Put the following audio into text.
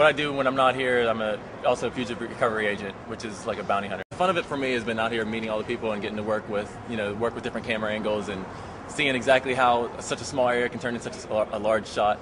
what I do when I'm not here, I'm a, also a fugitive recovery agent, which is like a bounty hunter. The fun of it for me has been out here meeting all the people and getting to work with, you know, work with different camera angles and seeing exactly how such a small area can turn into such a, a large shot.